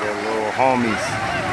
their little homies.